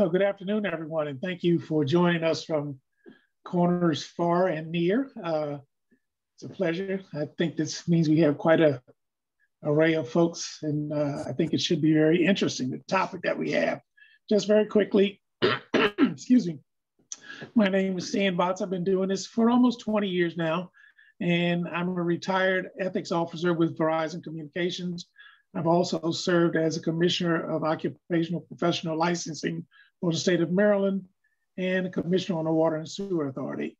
So good afternoon, everyone, and thank you for joining us from corners far and near. Uh, it's a pleasure. I think this means we have quite a array of folks, and uh, I think it should be very interesting, the topic that we have. Just very quickly, excuse me. My name is Stan Botts. I've been doing this for almost 20 years now, and I'm a retired ethics officer with Verizon Communications. I've also served as a commissioner of occupational professional licensing for the state of Maryland and a commissioner on the Water and Sewer Authority.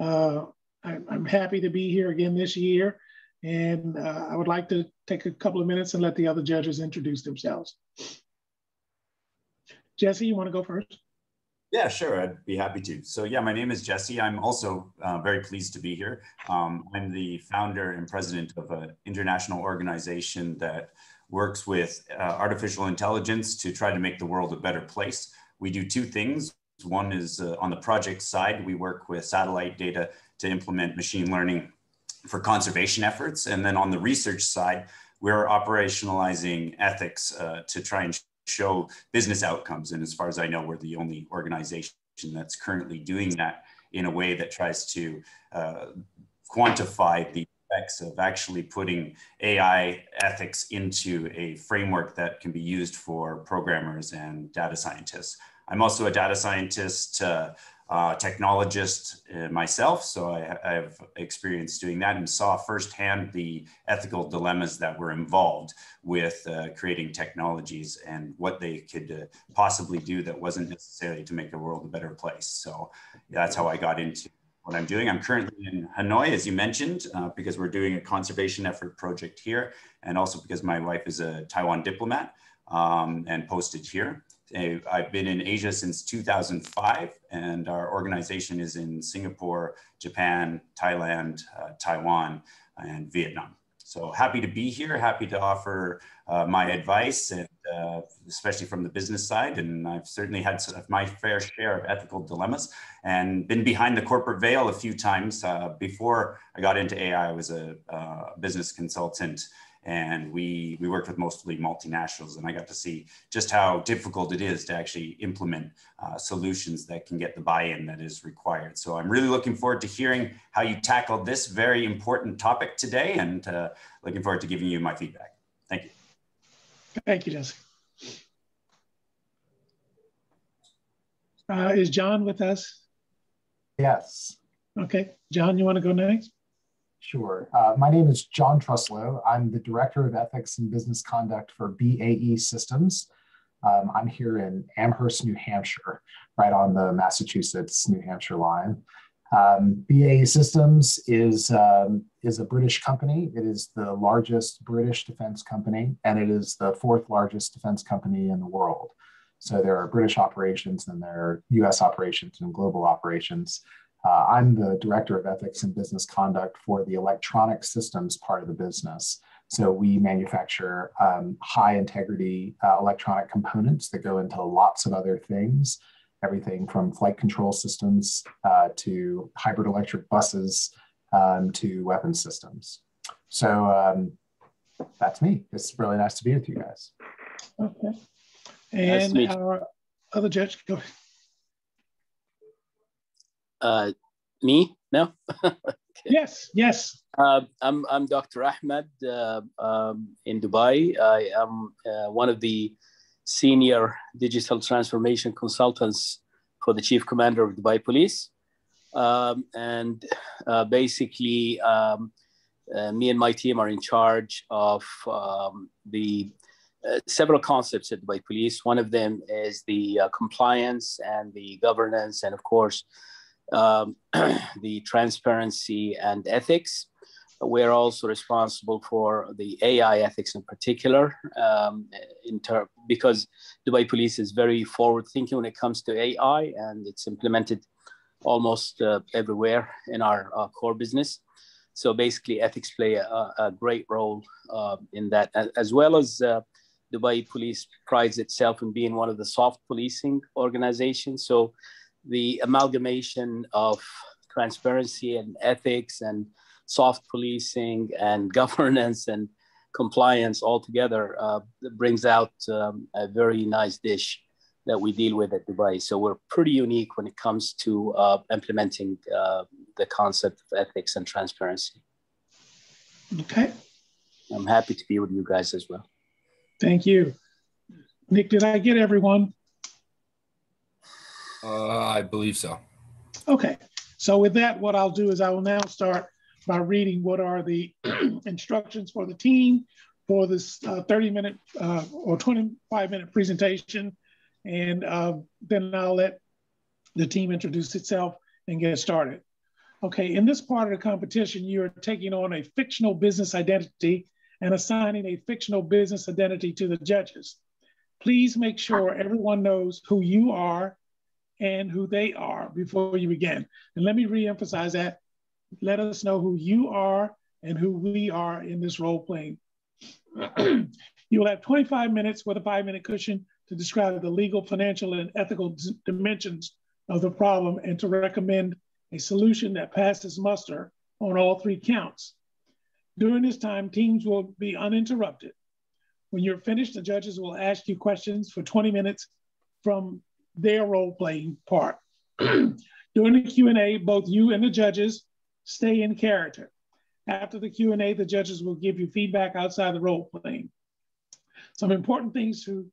Uh, I, am happy to be here again this year, and uh, I would like to take a couple of minutes and let the other judges introduce themselves. Jesse, you want to go first? Yeah, sure. I'd be happy to. So, yeah, my name is Jesse. I'm also uh, very pleased to be here. Um, I'm the founder and president of an international organization that works with uh, artificial intelligence to try to make the world a better place. We do two things. One is uh, on the project side, we work with satellite data to implement machine learning for conservation efforts. And then on the research side, we're operationalizing ethics uh, to try and show business outcomes. And as far as I know, we're the only organization that's currently doing that in a way that tries to uh, quantify the effects of actually putting AI ethics into a framework that can be used for programmers and data scientists. I'm also a data scientist, uh, uh, technologist uh, myself, so I, I, have experience doing that and saw firsthand the ethical dilemmas that were involved with uh, creating technologies and what they could uh, possibly do that wasn't necessarily to make the world a better place. So that's how I got into what I'm doing. I'm currently in Hanoi, as you mentioned, uh, because we're doing a conservation effort project here, and also because my wife is a Taiwan diplomat um, and posted here. I've been in Asia since 2005, and our organization is in Singapore, Japan, Thailand, uh, Taiwan, and Vietnam. So happy to be here, happy to offer uh, my advice, and uh, especially from the business side. And I've certainly had my fair share of ethical dilemmas and been behind the corporate veil a few times. Uh, before I got into AI, I was a uh, business consultant and we we worked with mostly multinationals and i got to see just how difficult it is to actually implement uh, solutions that can get the buy-in that is required so i'm really looking forward to hearing how you tackle this very important topic today and uh, looking forward to giving you my feedback thank you thank you jesse uh, is john with us yes okay john you want to go next Sure. Uh, my name is John Truslow. I'm the Director of Ethics and Business Conduct for BAE Systems. Um, I'm here in Amherst, New Hampshire, right on the Massachusetts New Hampshire line. Um, BAE Systems is, um, is a British company. It is the largest British defense company, and it is the fourth largest defense company in the world. So there are British operations and there are US operations and global operations. Uh, I'm the director of ethics and business conduct for the electronic systems part of the business. So we manufacture um, high integrity uh, electronic components that go into lots of other things, everything from flight control systems uh, to hybrid electric buses um, to weapon systems. So um, that's me. It's really nice to be with you guys. Okay. And nice our other judge, go ahead. Uh, me? No. okay. Yes. Yes. Uh, I'm I'm Dr. Ahmed uh, um, in Dubai. I am uh, one of the senior digital transformation consultants for the chief commander of Dubai Police, um, and uh, basically. Um, uh, me and my team are in charge of um, the uh, several concepts at Dubai Police. One of them is the uh, compliance and the governance, and of course, um, the transparency and ethics. We're also responsible for the AI ethics in particular, um, in ter- because Dubai Police is very forward thinking when it comes to AI and it's implemented almost uh, everywhere in our uh, core business. So basically, ethics play a, a great role uh, in that, as well as uh, Dubai Police prides itself in being one of the soft policing organizations. So the amalgamation of transparency and ethics and soft policing and governance and compliance all together uh, brings out um, a very nice dish that we deal with at Dubai. So we're pretty unique when it comes to uh, implementing uh, the concept of ethics and transparency. Okay. I'm happy to be with you guys as well. Thank you. Nick, did I get everyone? Uh, I believe so. Okay. So with that, what I'll do is I will now start by reading what are the instructions for the team for this uh, 30 minute uh, or 25 minute presentation. And uh, then I'll let the team introduce itself and get started. Okay, in this part of the competition, you're taking on a fictional business identity and assigning a fictional business identity to the judges. Please make sure everyone knows who you are and who they are before you begin. And let me reemphasize that. Let us know who you are and who we are in this role playing. you will have 25 minutes with a five minute cushion to describe the legal, financial, and ethical dimensions of the problem and to recommend a solution that passes muster on all three counts. During this time, teams will be uninterrupted. When you're finished, the judges will ask you questions for 20 minutes from their role-playing part. During the Q&A, both you and the judges stay in character. After the Q&A, the judges will give you feedback outside the role-playing. Some important things to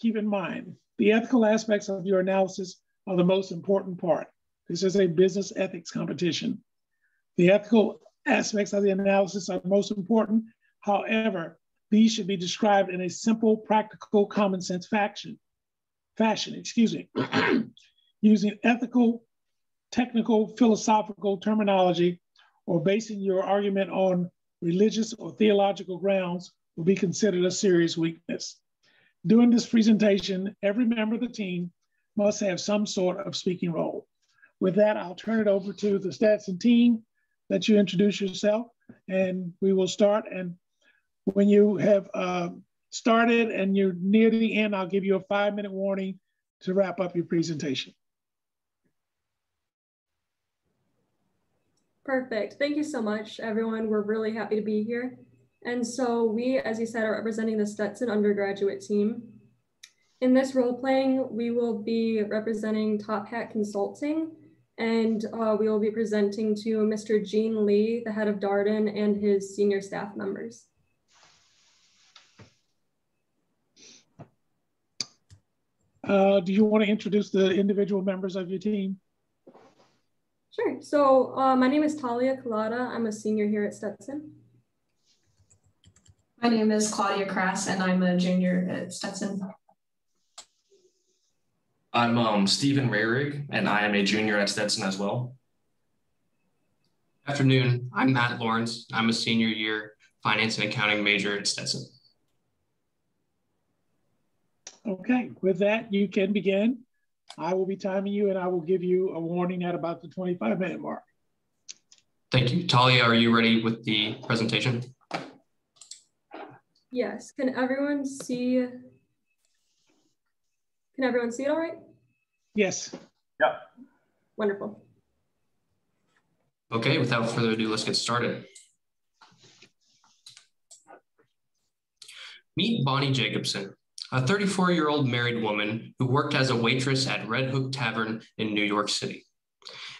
keep in mind. The ethical aspects of your analysis are the most important part. This is a business ethics competition. The ethical aspects of the analysis are most important. However, these should be described in a simple, practical, common sense fashion. Fashion, excuse me. Using ethical, technical, philosophical terminology or basing your argument on religious or theological grounds will be considered a serious weakness. During this presentation, every member of the team must have some sort of speaking role. With that, I'll turn it over to the Stetson team. Let you introduce yourself, and we will start. And when you have uh, started and you're near the end, I'll give you a five minute warning to wrap up your presentation. Perfect. Thank you so much, everyone. We're really happy to be here. And so we, as you said, are representing the Stetson undergraduate team. In this role playing, we will be representing Top Hat Consulting, and uh, we will be presenting to Mr. Gene Lee, the head of Darden, and his senior staff members. Uh, do you want to introduce the individual members of your team? Sure. So uh, my name is Talia Collada. I'm a senior here at Stetson. My name is Claudia Crass, and I'm a junior at Stetson. I'm um, Stephen Rayrig, and I am a junior at Stetson as well. Afternoon, I'm Matt Lawrence. I'm a senior year finance and accounting major at Stetson. Okay, with that, you can begin. I will be timing you and I will give you a warning at about the 25 minute mark. Thank you. Talia, are you ready with the presentation? Yes, can everyone see? Can everyone see it all right? Yes. Yeah. Wonderful. Okay, without further ado, let's get started. Meet Bonnie Jacobson, a 34 year old married woman who worked as a waitress at Red Hook Tavern in New York City.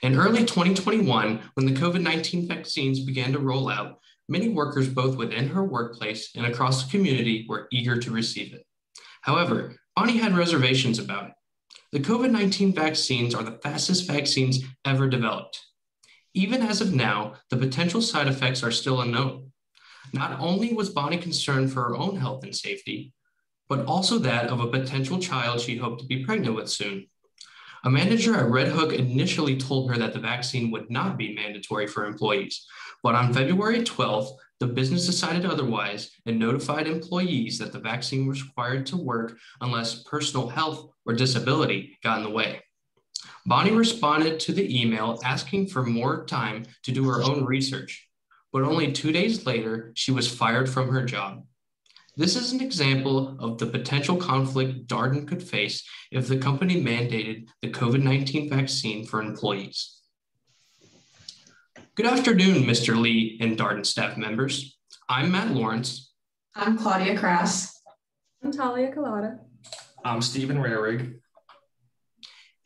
In early 2021, when the COVID 19 vaccines began to roll out, many workers, both within her workplace and across the community, were eager to receive it. However, Bonnie had reservations about it. The COVID 19 vaccines are the fastest vaccines ever developed. Even as of now, the potential side effects are still unknown. Not only was Bonnie concerned for her own health and safety, but also that of a potential child she hoped to be pregnant with soon. A manager at Red Hook initially told her that the vaccine would not be mandatory for employees, but on February 12th, the business decided otherwise and notified employees that the vaccine was required to work unless personal health or disability got in the way. Bonnie responded to the email asking for more time to do her own research, but only two days later, she was fired from her job. This is an example of the potential conflict Darden could face if the company mandated the COVID 19 vaccine for employees. Good afternoon, Mr. Lee and Darden staff members. I'm Matt Lawrence. I'm Claudia Crass. I'm Talia Collada. I'm Stephen Rarig.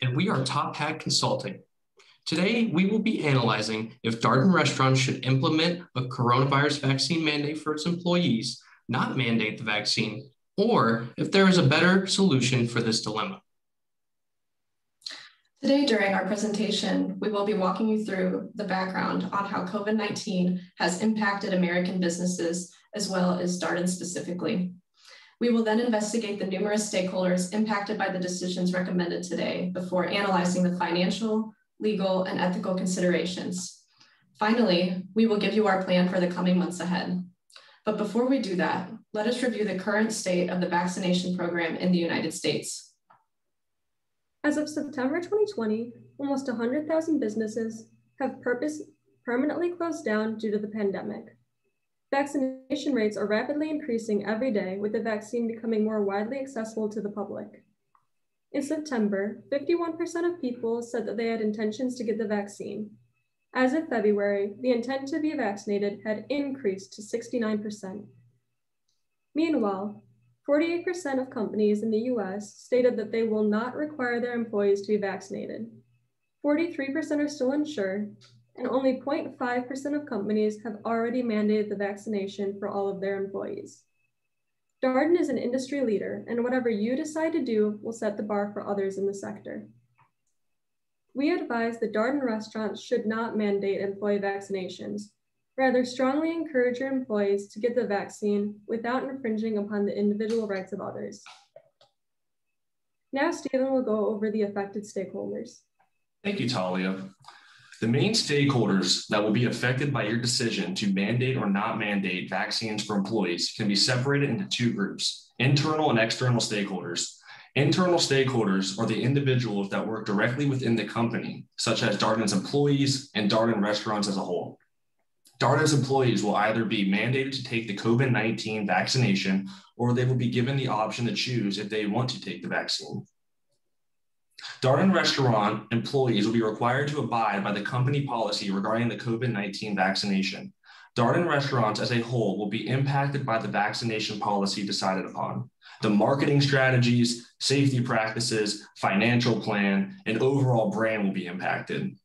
and we are Top Hat Consulting. Today, we will be analyzing if Darden Restaurants should implement a coronavirus vaccine mandate for its employees, not mandate the vaccine, or if there is a better solution for this dilemma. Today, during our presentation, we will be walking you through the background on how COVID-19 has impacted American businesses, as well as Darden specifically. We will then investigate the numerous stakeholders impacted by the decisions recommended today before analyzing the financial, legal, and ethical considerations. Finally, we will give you our plan for the coming months ahead. But before we do that, let us review the current state of the vaccination program in the United States. As of September 2020, almost 100,000 businesses have purpose permanently closed down due to the pandemic. Vaccination rates are rapidly increasing every day with the vaccine becoming more widely accessible to the public. In September, 51% of people said that they had intentions to get the vaccine. As of February, the intent to be vaccinated had increased to 69%. Meanwhile, 48% of companies in the US stated that they will not require their employees to be vaccinated. 43% are still unsure, and only 0.5% of companies have already mandated the vaccination for all of their employees. Darden is an industry leader, and whatever you decide to do will set the bar for others in the sector. We advise that Darden restaurants should not mandate employee vaccinations, rather strongly encourage your employees to get the vaccine without infringing upon the individual rights of others. Now Stephen will go over the affected stakeholders. Thank you, Talia. The main stakeholders that will be affected by your decision to mandate or not mandate vaccines for employees can be separated into two groups internal and external stakeholders. Internal stakeholders are the individuals that work directly within the company, such as Darden's employees and Darden restaurants as a whole. Darden's employees will either be mandated to take the COVID 19 vaccination or they will be given the option to choose if they want to take the vaccine. Darden restaurant employees will be required to abide by the company policy regarding the COVID 19 vaccination. Darden restaurants as a whole will be impacted by the vaccination policy decided upon. The marketing strategies, safety practices, financial plan, and overall brand will be impacted.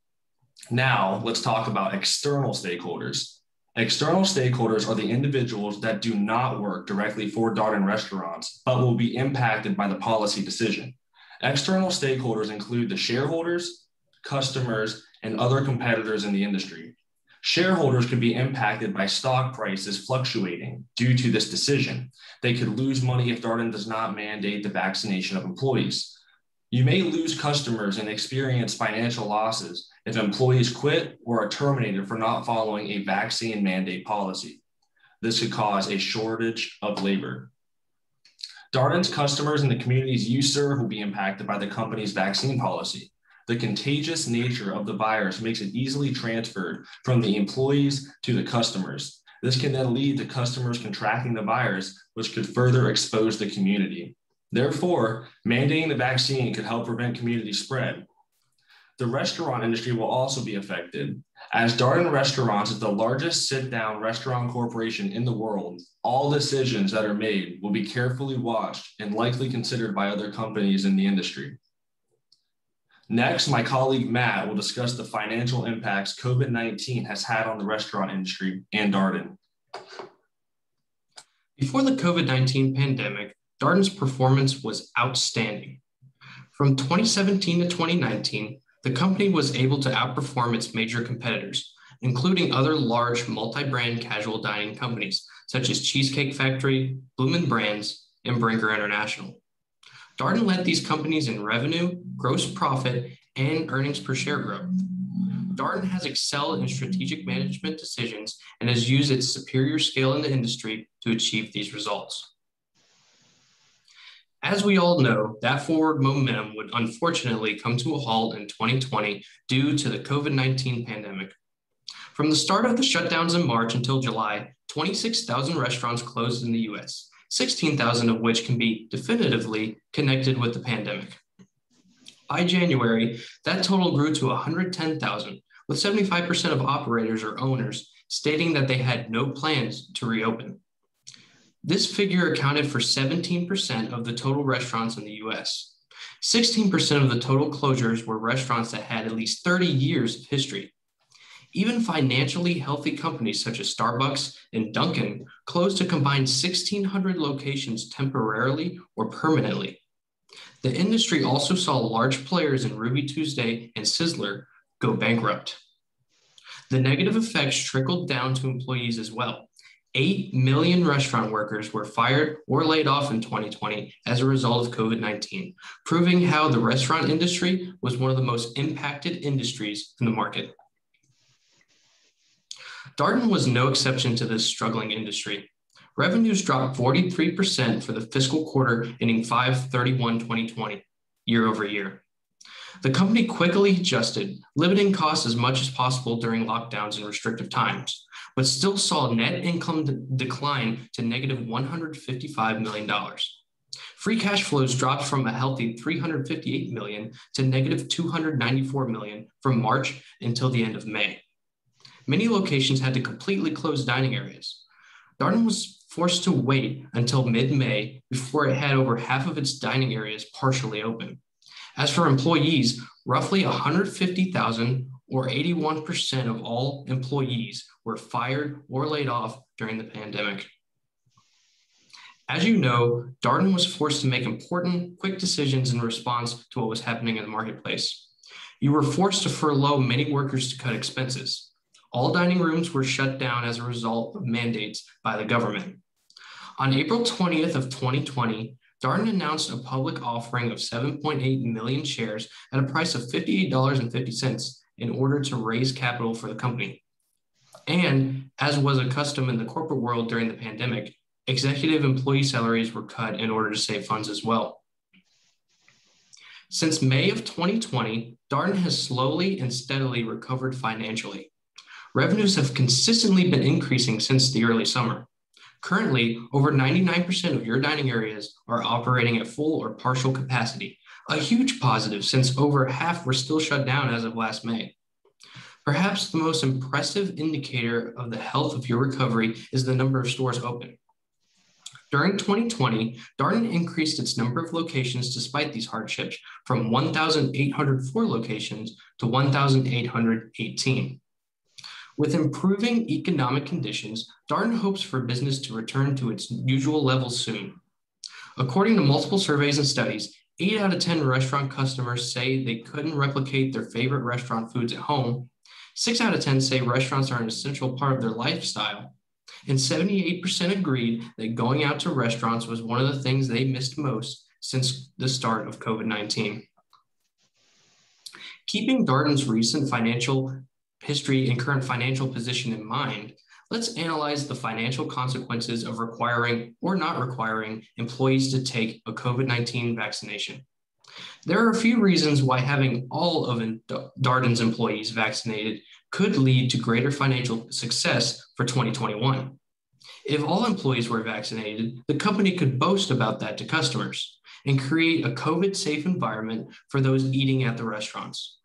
Now, let's talk about external stakeholders. External stakeholders are the individuals that do not work directly for Darden restaurants, but will be impacted by the policy decision. External stakeholders include the shareholders, customers, and other competitors in the industry. Shareholders could be impacted by stock prices fluctuating due to this decision. They could lose money if Darden does not mandate the vaccination of employees. You may lose customers and experience financial losses if employees quit or are terminated for not following a vaccine mandate policy. This could cause a shortage of labor. Darden's customers and the communities you serve will be impacted by the company's vaccine policy. The contagious nature of the virus makes it easily transferred from the employees to the customers. This can then lead to customers contracting the virus, which could further expose the community. Therefore, mandating the vaccine could help prevent community spread. The restaurant industry will also be affected. As Darden Restaurants is the largest sit down restaurant corporation in the world, all decisions that are made will be carefully watched and likely considered by other companies in the industry. Next, my colleague Matt will discuss the financial impacts COVID 19 has had on the restaurant industry and Darden. Before the COVID 19 pandemic, Darden's performance was outstanding. From 2017 to 2019, the company was able to outperform its major competitors, including other large multi-brand casual dining companies such as Cheesecake Factory, Bloomin' Brands, and Brinker International. Darden led these companies in revenue, gross profit, and earnings per share growth. Darden has excelled in strategic management decisions and has used its superior scale in the industry to achieve these results. As we all know, that forward momentum would unfortunately come to a halt in 2020 due to the COVID 19 pandemic. From the start of the shutdowns in March until July, 26,000 restaurants closed in the US, 16,000 of which can be definitively connected with the pandemic. By January, that total grew to 110,000, with 75% of operators or owners stating that they had no plans to reopen. This figure accounted for 17% of the total restaurants in the US. 16% of the total closures were restaurants that had at least 30 years of history. Even financially healthy companies such as Starbucks and Dunkin' closed a combined 1,600 locations temporarily or permanently. The industry also saw large players in Ruby Tuesday and Sizzler go bankrupt. The negative effects trickled down to employees as well. 8 million restaurant workers were fired or laid off in 2020 as a result of COVID 19, proving how the restaurant industry was one of the most impacted industries in the market. Darden was no exception to this struggling industry. Revenues dropped 43% for the fiscal quarter ending 5/31/2020 year over year. The company quickly adjusted, limiting costs as much as possible during lockdowns and restrictive times, but still saw net income decline to negative $155 million. Free cash flows dropped from a healthy 358 million to negative $294 million from March until the end of May. Many locations had to completely close dining areas. Darden was forced to wait until mid-May before it had over half of its dining areas partially open. As for employees, roughly 150,000 or 81% of all employees were fired or laid off during the pandemic. As you know, Darden was forced to make important, quick decisions in response to what was happening in the marketplace. You were forced to furlough many workers to cut expenses. All dining rooms were shut down as a result of mandates by the government. On April 20th of 2020, Darden announced a public offering of 7.8 million shares at a price of $58.50 in order to raise capital for the company. And as was a custom in the corporate world during the pandemic, executive employee salaries were cut in order to save funds as well. Since May of 2020, Darden has slowly and steadily recovered financially. Revenues have consistently been increasing since the early summer. Currently, over 99% of your dining areas are operating at full or partial capacity, a huge positive since over half were still shut down as of last May. Perhaps the most impressive indicator of the health of your recovery is the number of stores open. During 2020, Darden increased its number of locations despite these hardships from 1,804 locations to 1,818. With improving economic conditions, Darden hopes for business to return to its usual levels soon. According to multiple surveys and studies, 8 out of 10 restaurant customers say they couldn't replicate their favorite restaurant foods at home. 6 out of 10 say restaurants are an essential part of their lifestyle. And 78% agreed that going out to restaurants was one of the things they missed most since the start of COVID 19. Keeping Darden's recent financial history and current financial position in mind, let's analyze the financial consequences of requiring or not requiring employees to take a COVID 19 vaccination. There are a few reasons why having all of Darden's employees vaccinated could lead to greater financial success for 2021. If all employees were vaccinated, the company could boast about that to customers and create a COVID safe environment for those eating at the restaurants.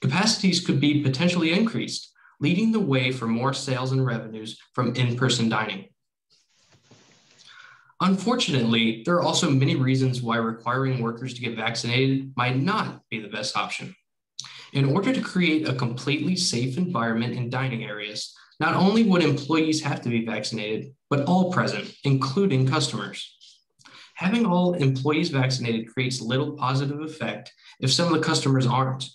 Capacities could be potentially increased, leading the way for more sales and revenues from in-person dining. Unfortunately, there are also many reasons why requiring workers to get vaccinated might not be the best option. In order to create a completely safe environment in dining areas, not only would employees have to be vaccinated, but all present, including customers. Having all employees vaccinated creates little positive effect if some of the customers aren't.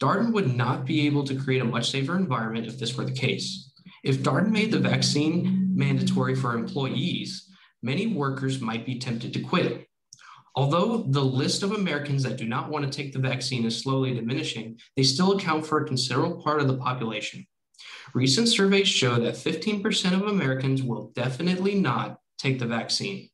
Darden would not be able to create a much safer environment if this were the case. If Darden made the vaccine mandatory for employees, many workers might be tempted to quit. Although the list of Americans that do not want to take the vaccine is slowly diminishing, they still account for a considerable part of the population. Recent surveys show that 15% of Americans will definitely not take the vaccine.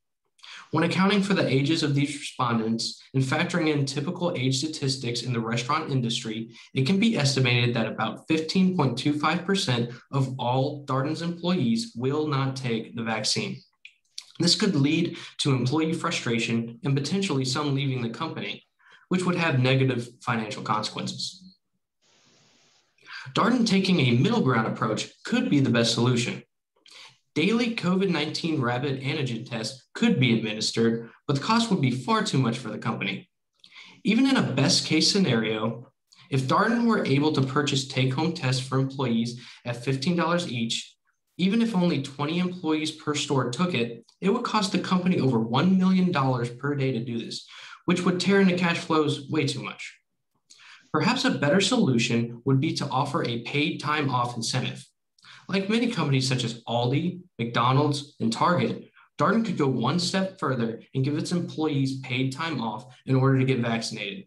When accounting for the ages of these respondents and factoring in typical age statistics in the restaurant industry, it can be estimated that about 15.25% of all Darden's employees will not take the vaccine. This could lead to employee frustration and potentially some leaving the company, which would have negative financial consequences. Darden taking a middle ground approach could be the best solution. Daily COVID 19 rapid antigen tests could be administered, but the cost would be far too much for the company. Even in a best case scenario, if Darden were able to purchase take home tests for employees at $15 each, even if only 20 employees per store took it, it would cost the company over $1 million per day to do this, which would tear into cash flows way too much. Perhaps a better solution would be to offer a paid time off incentive. Like many companies such as Aldi, McDonald's, and Target, Darden could go one step further and give its employees paid time off in order to get vaccinated.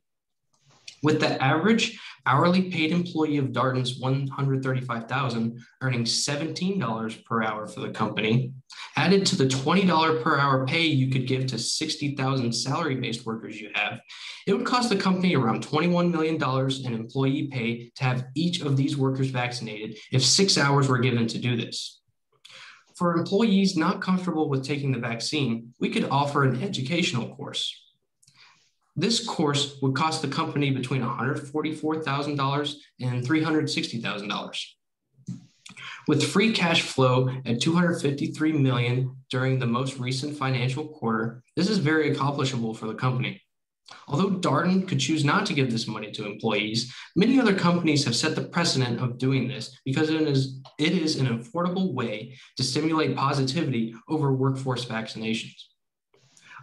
With the average hourly paid employee of Darden's 135,000 earning $17 per hour for the company, added to the $20 per hour pay you could give to 60,000 salary-based workers you have, it would cost the company around $21 million in employee pay to have each of these workers vaccinated if six hours were given to do this. For employees not comfortable with taking the vaccine, we could offer an educational course. This course would cost the company between $144,000 and $360,000. With free cash flow at 253 million during the most recent financial quarter, this is very accomplishable for the company. Although Darden could choose not to give this money to employees, many other companies have set the precedent of doing this because it is, it is an affordable way to stimulate positivity over workforce vaccinations.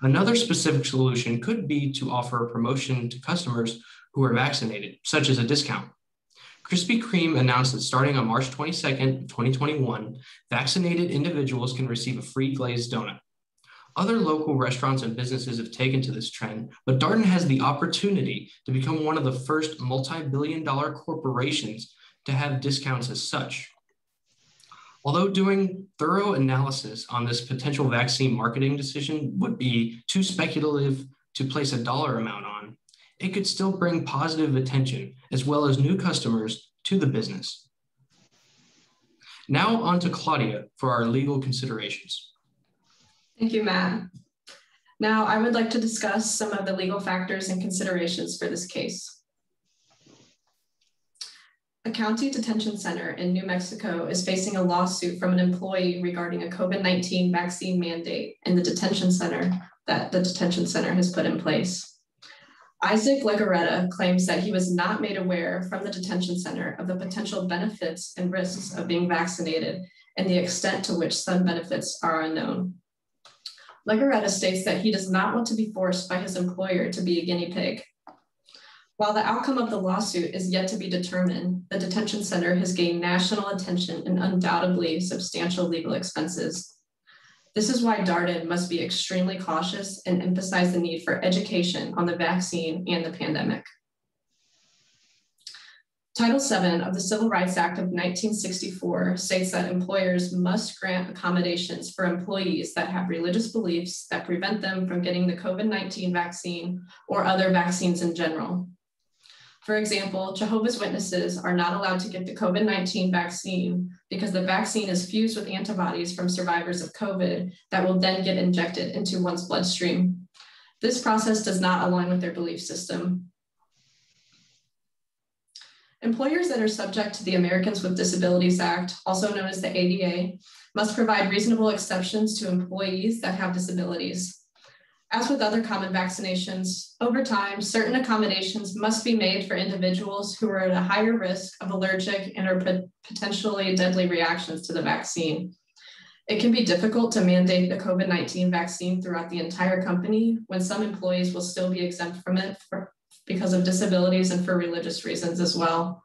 Another specific solution could be to offer a promotion to customers who are vaccinated, such as a discount. Krispy Kreme announced that starting on March 22nd, 2021, vaccinated individuals can receive a free glazed donut. Other local restaurants and businesses have taken to this trend, but Darden has the opportunity to become one of the first multi billion dollar corporations to have discounts as such. Although doing thorough analysis on this potential vaccine marketing decision would be too speculative to place a dollar amount on, it could still bring positive attention as well as new customers to the business. Now on to Claudia for our legal considerations. Thank you, Matt. Now I would like to discuss some of the legal factors and considerations for this case. A county detention center in New Mexico is facing a lawsuit from an employee regarding a COVID 19 vaccine mandate in the detention center that the detention center has put in place. Isaac Legaretta claims that he was not made aware from the detention center of the potential benefits and risks of being vaccinated and the extent to which some benefits are unknown. Legaretta states that he does not want to be forced by his employer to be a guinea pig while the outcome of the lawsuit is yet to be determined, the detention center has gained national attention and undoubtedly substantial legal expenses. This is why Darden must be extremely cautious and emphasize the need for education on the vaccine and the pandemic. Title VII of the Civil Rights Act of 1964 states that employers must grant accommodations for employees that have religious beliefs that prevent them from getting the COVID 19 vaccine or other vaccines in general. For example, Jehovah's Witnesses are not allowed to get the COVID 19 vaccine because the vaccine is fused with antibodies from survivors of COVID that will then get injected into one's bloodstream. This process does not align with their belief system. Employers that are subject to the Americans with Disabilities Act, also known as the ADA, must provide reasonable exceptions to employees that have disabilities. As with other common vaccinations, over time, certain accommodations must be made for individuals who are at a higher risk of allergic and or potentially deadly reactions to the vaccine. It can be difficult to mandate the COVID 19 vaccine throughout the entire company when some employees will still be exempt from it for, because of disabilities and for religious reasons as well.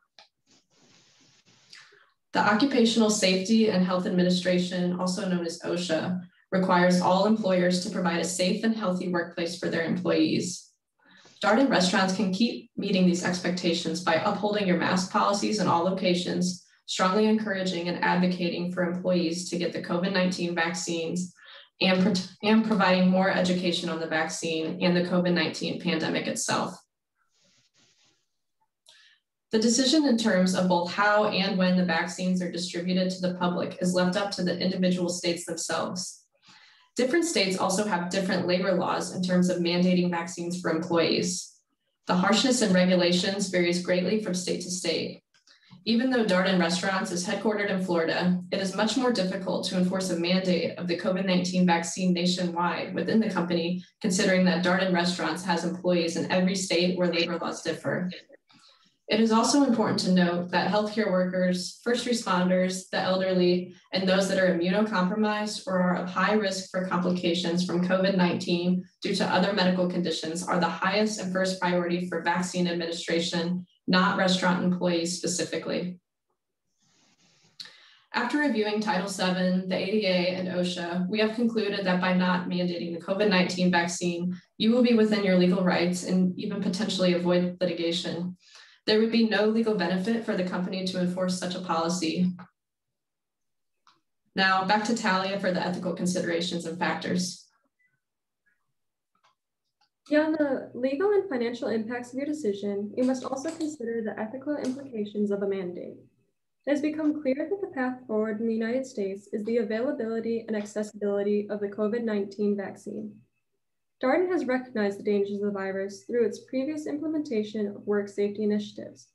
The Occupational Safety and Health Administration, also known as OSHA, requires all employers to provide a safe and healthy workplace for their employees. Darden restaurants can keep meeting these expectations by upholding your mask policies in all locations, strongly encouraging and advocating for employees to get the COVID 19 vaccines, and, and providing more education on the vaccine and the COVID 19 pandemic itself. The decision in terms of both how and when the vaccines are distributed to the public is left up to the individual states themselves. Different states also have different labor laws in terms of mandating vaccines for employees. The harshness and regulations varies greatly from state to state. Even though Darden Restaurants is headquartered in Florida, it is much more difficult to enforce a mandate of the COVID 19 vaccine nationwide within the company, considering that Darden Restaurants has employees in every state where labor laws differ. It is also important to note that healthcare workers, first responders, the elderly, and those that are immunocompromised or are of high risk for complications from COVID 19 due to other medical conditions are the highest and first priority for vaccine administration not restaurant employees specifically. After reviewing Title VII, the ADA, and OSHA, we have concluded that by not mandating the COVID 19 vaccine, you will be within your legal rights and even potentially avoid litigation. There would be no legal benefit for the company to enforce such a policy. Now, back to Talia for the ethical considerations and factors. Beyond the legal and financial impacts of your decision, you must also consider the ethical implications of a mandate. It has become clear that the path forward in the United States is the availability and accessibility of the COVID 19 vaccine. Darden has recognized the dangers of the virus through its previous implementation of work safety initiatives.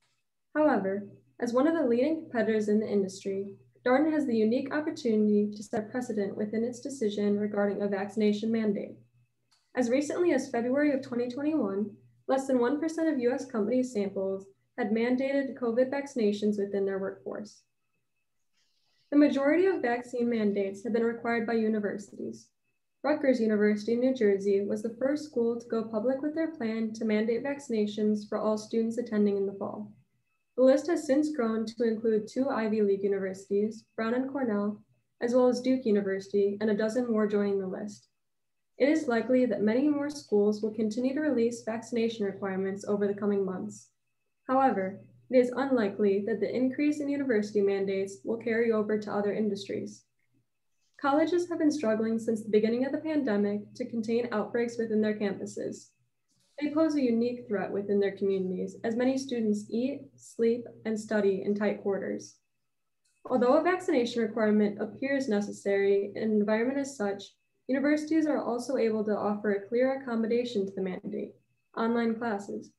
However, as one of the leading competitors in the industry, Darden has the unique opportunity to set precedent within its decision regarding a vaccination mandate. As recently as February of 2021, less than 1% of US companies samples had mandated COVID vaccinations within their workforce. The majority of vaccine mandates have been required by universities. Rutgers University in New Jersey was the first school to go public with their plan to mandate vaccinations for all students attending in the fall. The list has since grown to include two Ivy League universities, Brown and Cornell, as well as Duke University, and a dozen more joining the list. It is likely that many more schools will continue to release vaccination requirements over the coming months. However, it is unlikely that the increase in university mandates will carry over to other industries. Colleges have been struggling since the beginning of the pandemic to contain outbreaks within their campuses. They pose a unique threat within their communities as many students eat, sleep, and study in tight quarters. Although a vaccination requirement appears necessary in an environment as such, Universities are also able to offer a clear accommodation to the mandate, online classes.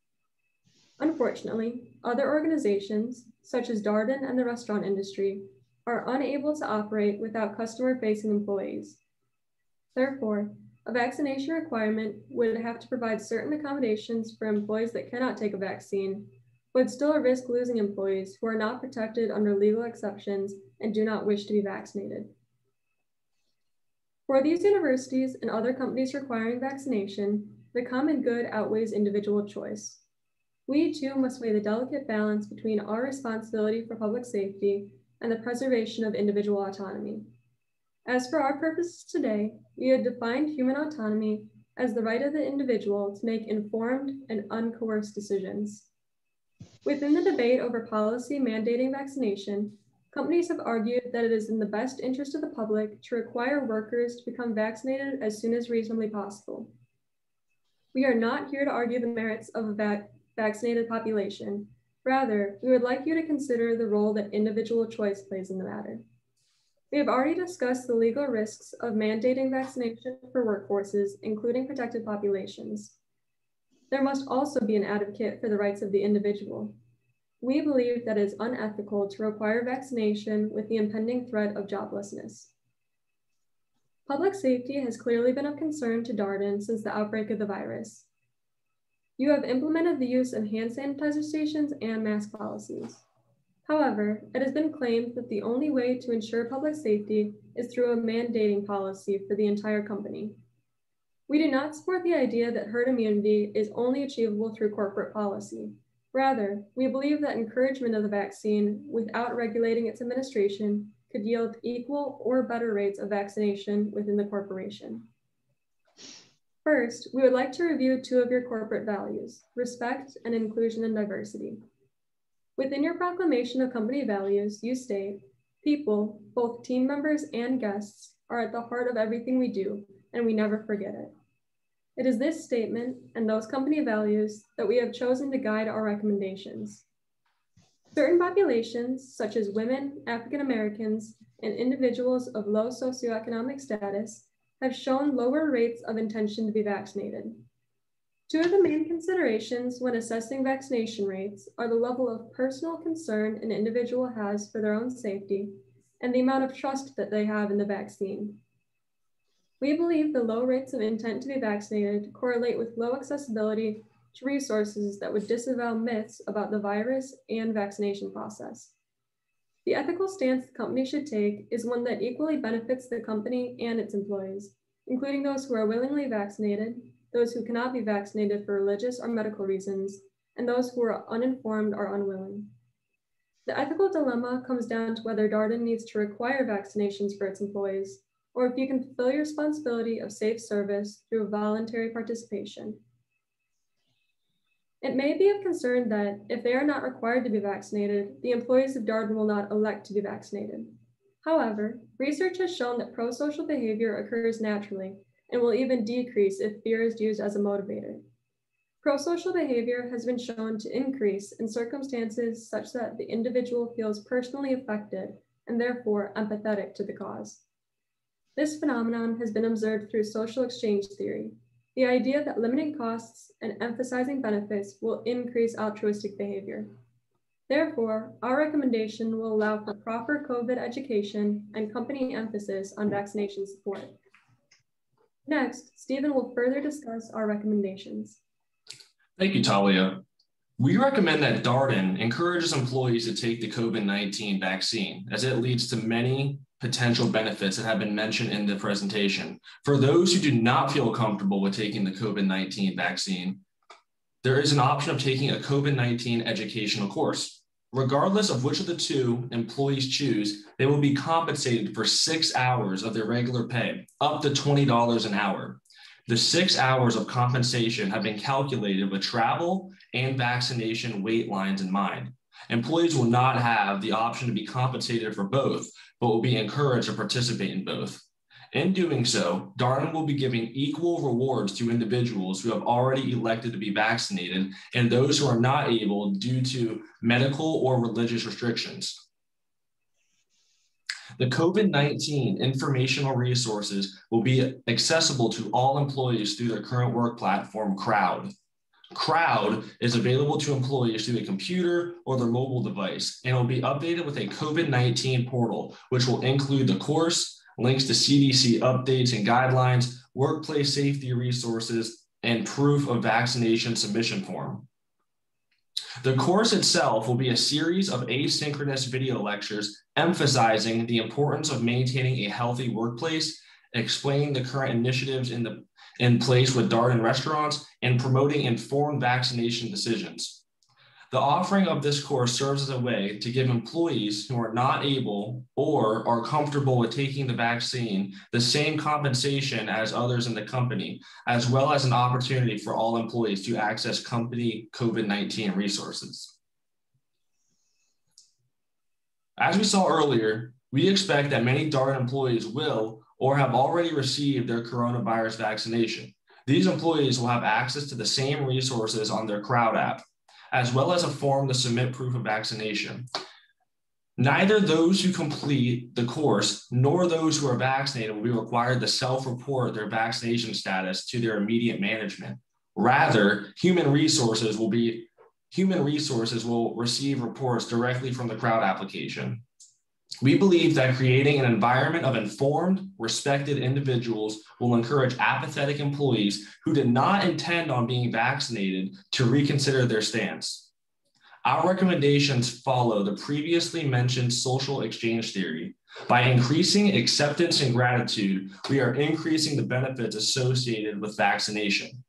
Unfortunately, other organizations, such as Darden and the restaurant industry, are unable to operate without customer-facing employees. Therefore, a vaccination requirement would have to provide certain accommodations for employees that cannot take a vaccine, but still risk losing employees who are not protected under legal exceptions and do not wish to be vaccinated. For these universities and other companies requiring vaccination, the common good outweighs individual choice. We too must weigh the delicate balance between our responsibility for public safety and the preservation of individual autonomy. As for our purposes today, we have defined human autonomy as the right of the individual to make informed and uncoerced decisions. Within the debate over policy mandating vaccination, Companies have argued that it is in the best interest of the public to require workers to become vaccinated as soon as reasonably possible. We are not here to argue the merits of a vac vaccinated population. Rather, we would like you to consider the role that individual choice plays in the matter. We have already discussed the legal risks of mandating vaccination for workforces, including protected populations. There must also be an advocate for the rights of the individual. We believe that it is unethical to require vaccination with the impending threat of joblessness. Public safety has clearly been of concern to Darden since the outbreak of the virus. You have implemented the use of hand sanitizer stations and mask policies. However, it has been claimed that the only way to ensure public safety is through a mandating policy for the entire company. We do not support the idea that herd immunity is only achievable through corporate policy. Rather, we believe that encouragement of the vaccine without regulating its administration could yield equal or better rates of vaccination within the corporation. First, we would like to review two of your corporate values, respect and inclusion and diversity. Within your proclamation of company values, you state, people, both team members and guests, are at the heart of everything we do, and we never forget it. It is this statement and those company values that we have chosen to guide our recommendations. Certain populations, such as women, African Americans, and individuals of low socioeconomic status, have shown lower rates of intention to be vaccinated. Two of the main considerations when assessing vaccination rates are the level of personal concern an individual has for their own safety and the amount of trust that they have in the vaccine. We believe the low rates of intent to be vaccinated correlate with low accessibility to resources that would disavow myths about the virus and vaccination process. The ethical stance the company should take is one that equally benefits the company and its employees, including those who are willingly vaccinated, those who cannot be vaccinated for religious or medical reasons, and those who are uninformed or unwilling. The ethical dilemma comes down to whether Darden needs to require vaccinations for its employees or if you can fulfill your responsibility of safe service through voluntary participation. It may be of concern that if they are not required to be vaccinated, the employees of Darden will not elect to be vaccinated. However, research has shown that pro-social behavior occurs naturally and will even decrease if fear is used as a motivator. Pro-social behavior has been shown to increase in circumstances such that the individual feels personally affected and therefore empathetic to the cause. This phenomenon has been observed through social exchange theory, the idea that limiting costs and emphasizing benefits will increase altruistic behavior. Therefore, our recommendation will allow for proper COVID education and company emphasis on vaccination support. Next, Stephen will further discuss our recommendations. Thank you, Talia. We recommend that Darden encourages employees to take the COVID 19 vaccine as it leads to many potential benefits that have been mentioned in the presentation. For those who do not feel comfortable with taking the COVID 19 vaccine, there is an option of taking a COVID 19 educational course. Regardless of which of the two employees choose, they will be compensated for six hours of their regular pay, up to $20 an hour. The six hours of compensation have been calculated with travel and vaccination wait lines in mind. Employees will not have the option to be compensated for both, but will be encouraged to participate in both. In doing so, Darden will be giving equal rewards to individuals who have already elected to be vaccinated and those who are not able due to medical or religious restrictions. The COVID 19 informational resources will be accessible to all employees through their current work platform, Krowd. Krowd is available to employees through a computer or their mobile device and will be updated with a COVID 19 portal, which will include the course, links to CDC updates and guidelines, workplace safety resources, and proof of vaccination submission form. The course itself will be a series of asynchronous video lectures emphasizing the importance of maintaining a healthy workplace, explaining the current initiatives in the in place with Darden restaurants and promoting informed vaccination decisions. The offering of this course serves as a way to give employees who are not able or are comfortable with taking the vaccine the same compensation as others in the company, as well as an opportunity for all employees to access company COVID 19 resources. As we saw earlier, we expect that many Darden employees will or have already received their coronavirus vaccination. These employees will have access to the same resources on their Krowd app, as well as a form to submit proof of vaccination. Neither those who complete the course nor those who are vaccinated will be required to self report their vaccination status to their immediate management. Rather, human resources will be human resources will receive reports directly from the Krowd application. We believe that creating an environment of informed, respected individuals will encourage apathetic employees who did not intend on being vaccinated to reconsider their stance. Our recommendations follow the previously mentioned social exchange theory. By increasing acceptance and gratitude, we are increasing the benefits associated with vaccination.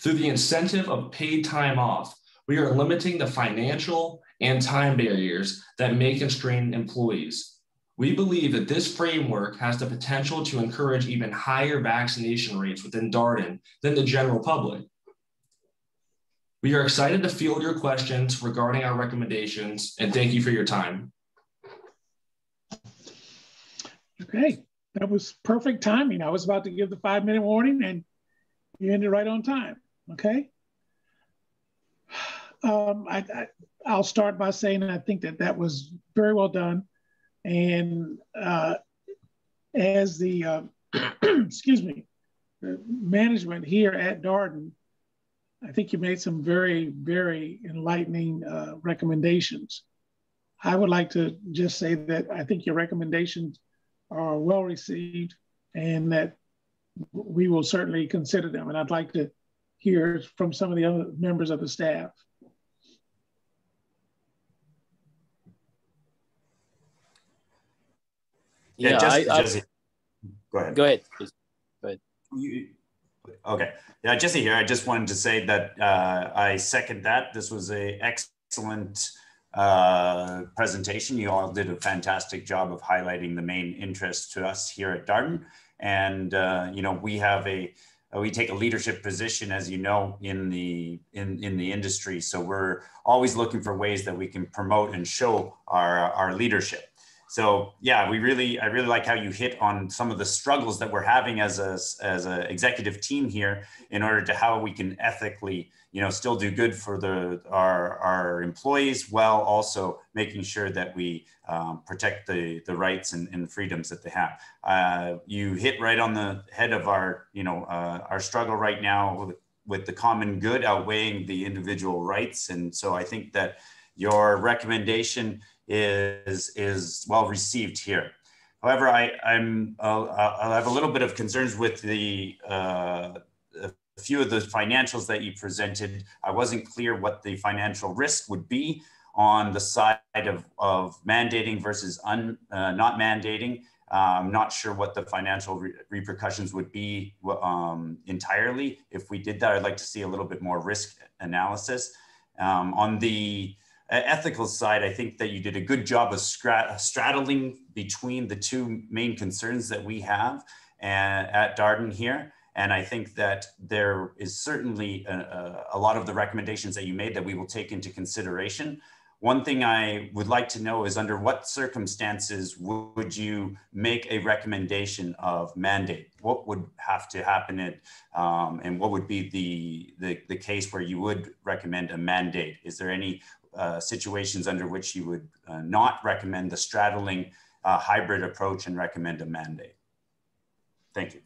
Through the incentive of paid time off, we are limiting the financial and time barriers that may constrain employees. We believe that this framework has the potential to encourage even higher vaccination rates within Darden than the general public. We are excited to field your questions regarding our recommendations and thank you for your time. Okay, that was perfect timing. I was about to give the five minute warning and you ended right on time. Okay. Um, I, I, I'll start by saying I think that that was very well done. And uh, as the, uh, excuse me, management here at Darden, I think you made some very, very enlightening uh, recommendations. I would like to just say that I think your recommendations are well received and that we will certainly consider them. And I'd like to hear from some of the other members of the staff. Yeah, yeah Jesse, I, I, Jesse. go ahead. Go ahead, please. Go ahead. You, okay. Yeah, Jesse here. I just wanted to say that uh, I second that. This was a excellent uh, presentation. You all did a fantastic job of highlighting the main interest to us here at Darden. And, uh, you know, we have a, uh, we take a leadership position, as you know, in the, in, in the industry. So we're always looking for ways that we can promote and show our, our leadership. So yeah, we really, I really like how you hit on some of the struggles that we're having as a, as an executive team here in order to how we can ethically, you know, still do good for the, our, our employees while also making sure that we um, protect the, the rights and, and freedoms that they have. Uh, you hit right on the head of our, you know, uh, our struggle right now with, with the common good outweighing the individual rights. And so I think that your recommendation is is well received here. However, I, I'm uh, I have a little bit of concerns with the uh, a few of the financials that you presented. I wasn't clear what the financial risk would be on the side of, of mandating versus un, uh, not mandating. Uh, I'm not sure what the financial re repercussions would be um, entirely. If we did that, I'd like to see a little bit more risk analysis. Um, on the ethical side, I think that you did a good job of straddling between the two main concerns that we have at Darden here. And I think that there is certainly a, a, lot of the recommendations that you made that we will take into consideration. One thing I would like to know is under what circumstances would you make a recommendation of mandate? What would have to happen it, um, and what would be the, the, the case where you would recommend a mandate? Is there any uh, situations under which you would uh, not recommend the straddling uh, hybrid approach and recommend a mandate? Thank you.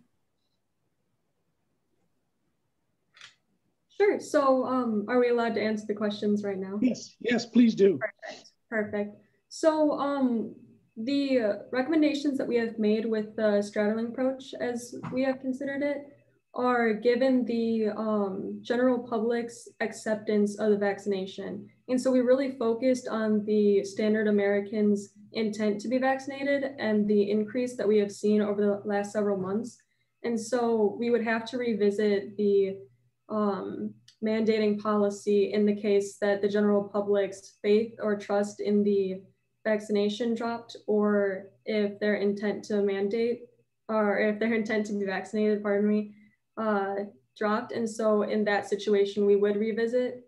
Sure. So um, are we allowed to answer the questions right now? Yes, yes, please do. Perfect. Perfect. So um, the recommendations that we have made with the straddling approach, as we have considered it, are given the um, general public's acceptance of the vaccination. And so we really focused on the standard Americans' intent to be vaccinated and the increase that we have seen over the last several months. And so we would have to revisit the um, mandating policy in the case that the general public's faith or trust in the vaccination dropped, or if their intent to mandate, or if their intent to be vaccinated, pardon me, uh, dropped. And so in that situation, we would revisit.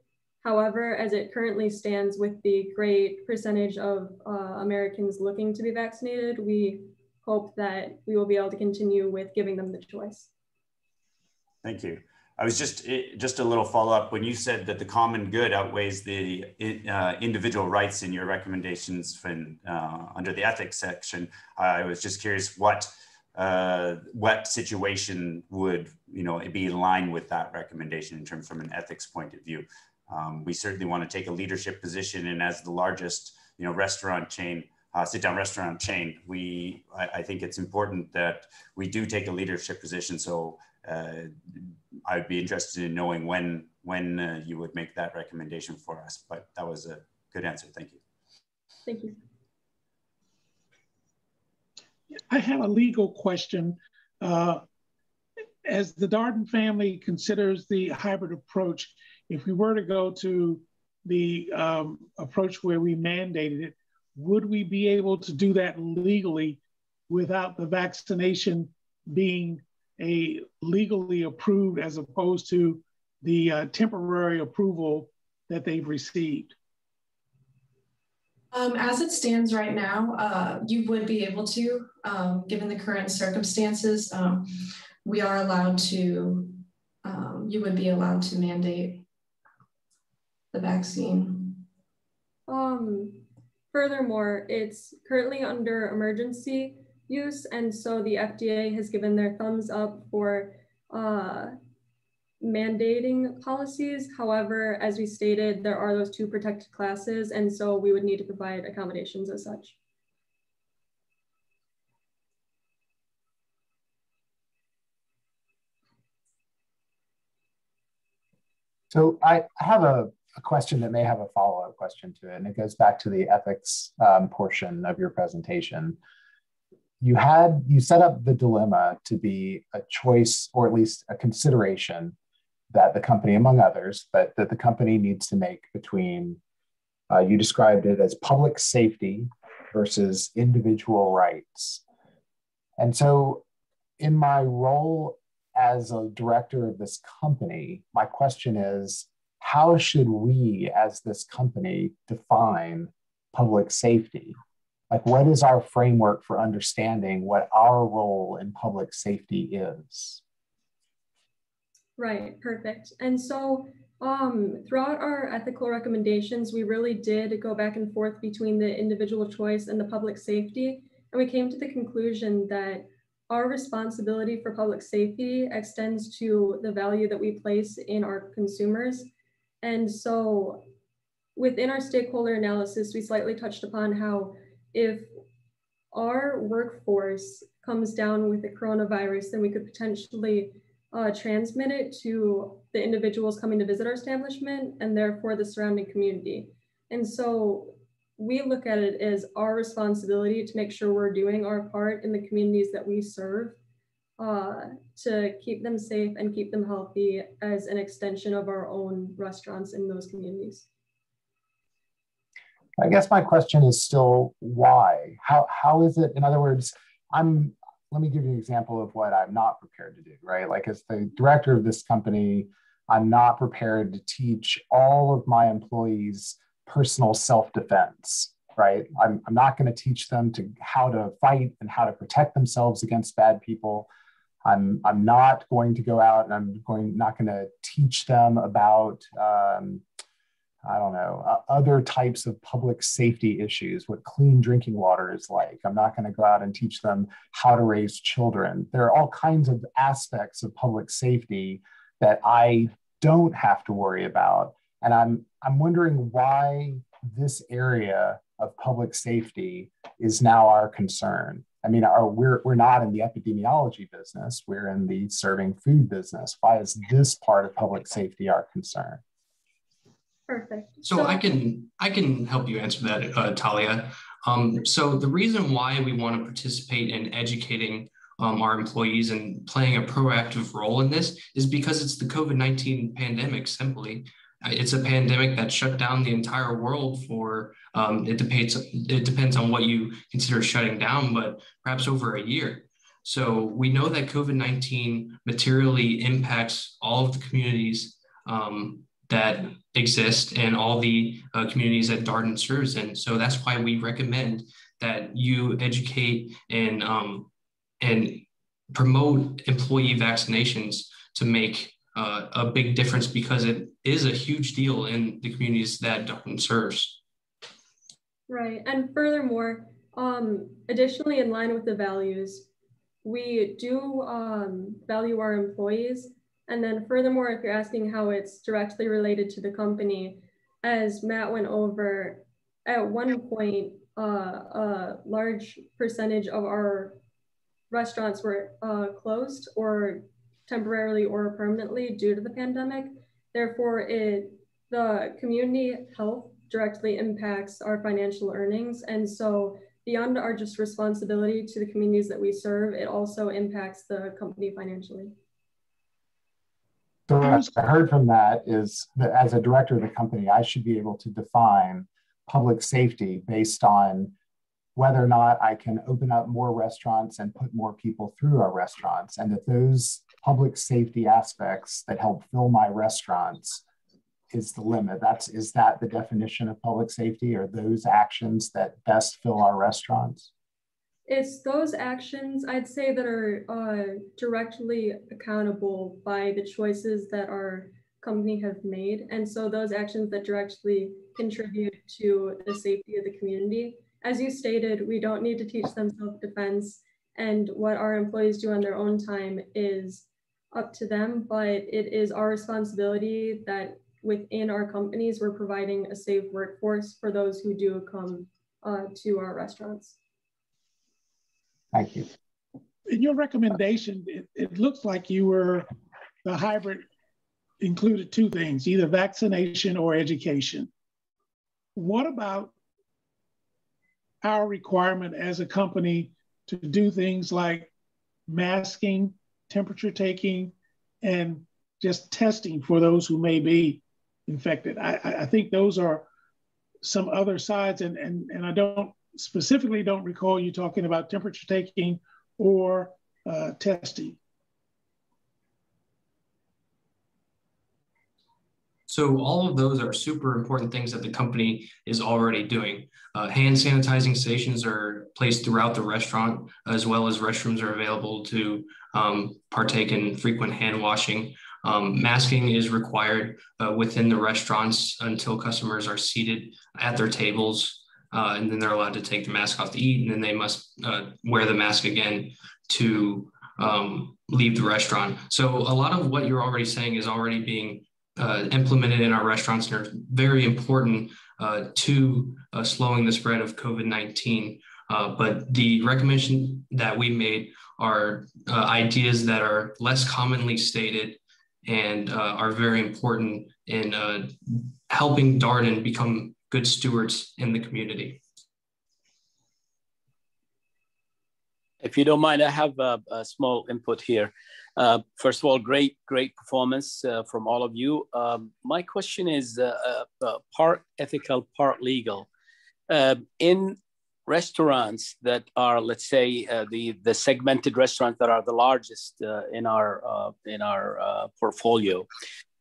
However, as it currently stands with the great percentage of uh, Americans looking to be vaccinated, we hope that we will be able to continue with giving them the choice. Thank you. I was just just a little follow up when you said that the common good outweighs the uh, individual rights in your recommendations from, uh, under the ethics section. I was just curious what uh, what situation would you know be in line with that recommendation in terms from an ethics point of view. Um, we certainly want to take a leadership position, and as the largest you know restaurant chain, uh, sit down restaurant chain, we I, I, think it's important that we do take a leadership position. So uh, I'd be interested in knowing when when uh, you would make that recommendation for us. But that was a good answer. Thank you. Thank you. I have a legal question. Uh, as the Darden family considers the hybrid approach, if we were to go to the um, approach where we mandated it, would we be able to do that legally without the vaccination being a legally approved as opposed to the uh, temporary approval that they've received? Um, as it stands right now, uh, you would be able to, um, given the current circumstances. Um, we are allowed to, um, you would be allowed to mandate the vaccine. Um, furthermore, it's currently under emergency use, and so the FDA has given their thumbs up for uh, mandating policies. However, as we stated, there are those two protected classes, and so we would need to provide accommodations as such. So I have a, a question that may have a follow-up question to it, and it goes back to the ethics um, portion of your presentation. You had you set up the dilemma to be a choice, or at least a consideration that the company, among others, but that the company needs to make between. Uh, you described it as public safety versus individual rights, and so in my role as a director of this company, my question is how should we, as this company, define public safety? Like, what is our framework for understanding what our role in public safety is? Right, perfect. And so, um, throughout our ethical recommendations, we really did go back and forth between the individual choice and the public safety. And we came to the conclusion that our responsibility for public safety extends to the value that we place in our consumers. And so within our stakeholder analysis, we slightly touched upon how if our workforce comes down with the coronavirus, then we could potentially uh, transmit it to the individuals coming to visit our establishment and therefore the surrounding community. And so we look at it as our responsibility to make sure we're doing our part in the communities that we serve uh, to keep them safe and keep them healthy as an extension of our own restaurants in those communities. I guess my question is still why? How, how is it, in other words, I'm, let me give you an example of what I'm not prepared to do, right? Like as the director of this company, I'm not prepared to teach all of my employees personal self-defense right i'm, I'm not going to teach them to how to fight and how to protect themselves against bad people i'm i'm not going to go out and i'm going not going to teach them about um, i don't know uh, other types of public safety issues what clean drinking water is like i'm not going to go out and teach them how to raise children there are all kinds of aspects of public safety that i don't have to worry about and I'm, I'm wondering why this area of public safety is now our concern. I mean, are, we're, we're not in the epidemiology business, we're in the serving food business. Why is this part of public safety our concern? Perfect. So, so I can I can help you answer that, uh, Talia. Um, so the reason why we want to participate in educating um, our employees and playing a proactive role in this is because it's the COVID nineteen pandemic. Simply, it's a pandemic that shut down the entire world for um, it depends it depends on what you consider shutting down but perhaps over a year so we know that covid-19 materially impacts all of the communities um, that exist in all the uh, communities that darden serves in so that's why we recommend that you educate and um, and promote employee vaccinations to make uh, a big difference because it is a huge deal in the communities that Darden serves. Right. And furthermore, um, additionally, in line with the values, we do um, value our employees. And then furthermore, if you're asking how it's directly related to the company, as Matt went over, at one point, uh, a large percentage of our restaurants were uh, closed or temporarily or permanently due to the pandemic. Therefore, it the community health directly impacts our financial earnings. And so beyond our just responsibility to the communities that we serve, it also impacts the company financially. So what I heard from that is that as a director of the company, I should be able to define public safety based on whether or not I can open up more restaurants and put more people through our restaurants. And that those public safety aspects that help fill my restaurants is the limit. That's is that the definition of public safety or those actions that best fill our restaurants? It's those actions I'd say that are uh, directly accountable by the choices that our company have made. And so those actions that directly contribute to the safety of the community. As you stated, we don't need to teach them self-defense. And what our employees do on their own time is up to them, but it is our responsibility that within our companies, we're providing a safe workforce for those who do come uh, to our restaurants. Thank you. In your recommendation, it, it looks like you were, the hybrid included two things, either vaccination or education. What about our requirement as a company to do things like masking, temperature taking, and just testing for those who may be infected. I, I think those are some other sides, and, and, and I don't specifically don't recall you talking about temperature taking or uh, testing. So all of those are super important things that the company is already doing. Uh, hand sanitizing stations are placed throughout the restaurant, as well as restrooms are available to um, partake in frequent hand washing. Um, masking is required uh, within the restaurants until customers are seated at their tables, uh, and then they're allowed to take the mask off to eat, and then they must uh, wear the mask again to um, leave the restaurant. So a lot of what you're already saying is already being uh, implemented in our restaurants and are very important uh, to uh, slowing the spread of COVID-19. but the recommendation that we made are ideas that are less commonly stated and uh, are very important in uh, helping Darden become good stewards in the community. If you don't mind, I have a, a small input here. Uh, first of all, great, great performance uh, from all of you. Um, my question is uh, uh, part ethical, part legal. in restaurants that are, let's say, uh, the the segmented restaurants that are the largest uh, in our uh, in our uh, portfolio.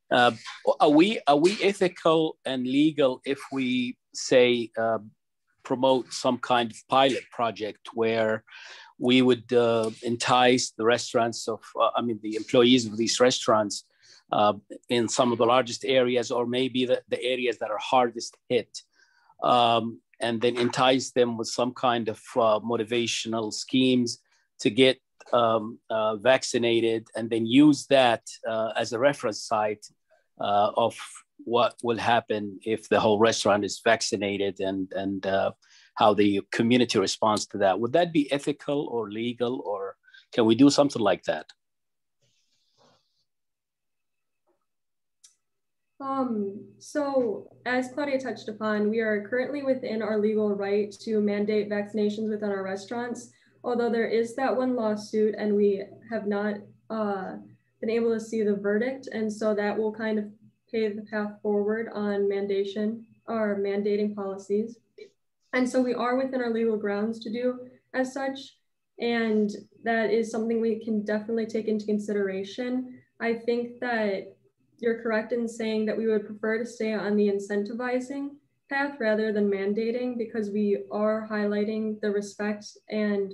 Uh, are we are we ethical and legal if we say uh, promote some kind of pilot project where we would entice the restaurants of I mean the employees of these restaurants in some of the largest areas or maybe the, the areas that are hardest hit um, and then entice them with some kind of uh, motivational schemes to get um, uh, vaccinated and then use that uh, as a reference site uh, of what will happen if the whole restaurant is vaccinated and, and uh, how the community responds to that. Would that be ethical or legal or can we do something like that? Um, so as Claudia touched upon, we are currently within our legal right to mandate vaccinations within our restaurants, although there is that one lawsuit and we have not uh, been able to see the verdict. And so that will kind of pave the path forward on mandation or mandating policies. And so we are within our legal grounds to do as such. And that is something we can definitely take into consideration. I think that you're correct in saying that we would prefer to stay on the incentivizing path rather than mandating because we are highlighting the respect and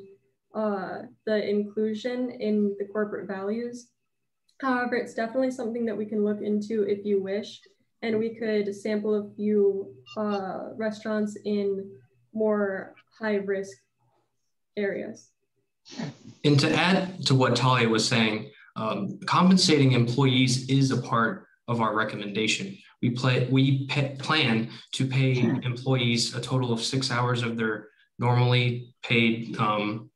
uh, the inclusion in the corporate values. However, it's definitely something that we can look into if you wish, and we could sample a few uh, restaurants in more high risk areas. And to add to what Talia was saying, um, compensating employees is a part of our recommendation. We, play, we plan to pay employees a total of six hours of their normally paid um,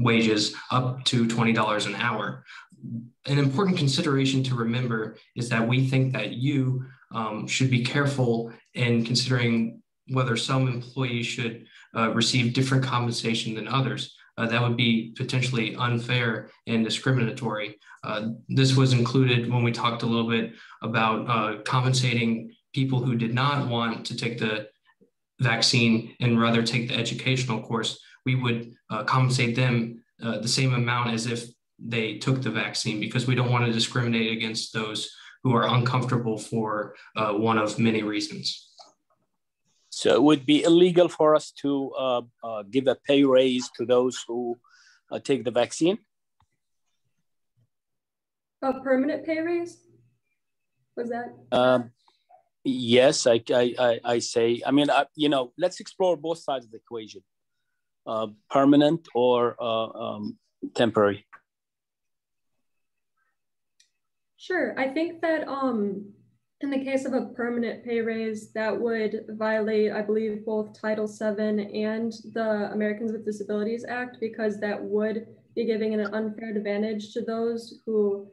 wages up to $20 an hour. An important consideration to remember is that we think that you um, should be careful in considering whether some employees should uh, receive different compensation than others. Uh, that would be potentially unfair and discriminatory. Uh, this was included when we talked a little bit about uh, compensating people who did not want to take the vaccine and rather take the educational course. We would uh, compensate them uh, the same amount as if they took the vaccine because we don't want to discriminate against those who are uncomfortable for uh, one of many reasons. So it would be illegal for us to uh, uh, give a pay raise to those who uh, take the vaccine? A permanent pay raise? Was that? Um, yes, I, I, I, say, I mean, I, you know, let's explore both sides of the equation, uh, permanent or uh, um, temporary. Sure. I think that um, in the case of a permanent pay raise, that would violate, I believe, both Title VII and the Americans with Disabilities Act, because that would be giving an unfair advantage to those who